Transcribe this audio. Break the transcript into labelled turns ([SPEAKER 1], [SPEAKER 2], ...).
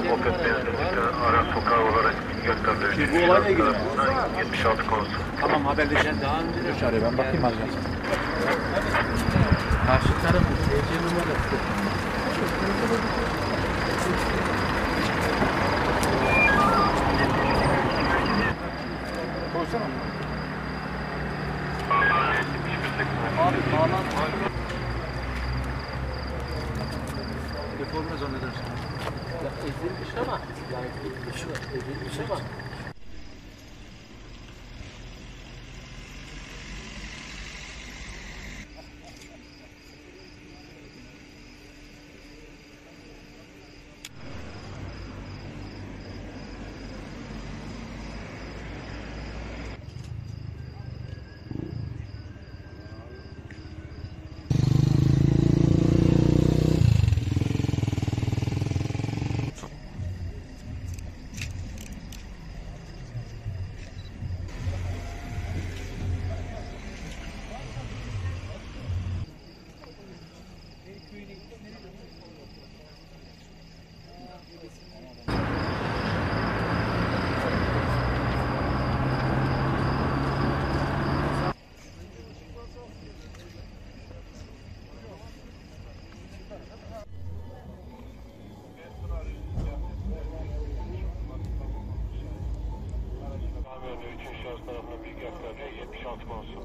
[SPEAKER 1] Opet benzinlikte ara sokağı olarak gösterdi.
[SPEAKER 2] Ki bu olayla ilgili mi?
[SPEAKER 1] 76 konusu.
[SPEAKER 2] Tamam haberleşelim.
[SPEAKER 3] Dışarıya ben bakayım az önce.
[SPEAKER 4] Karşı tarafın SC numarası.
[SPEAKER 3] Koysana.
[SPEAKER 2] Abi bağlan. Defolma zannedersin.
[SPEAKER 4] Ya ezilmiş ama. Yani. Ezilmiş ama.
[SPEAKER 1] Արտադրության շարժման միգրացիա եւ շանտմասը։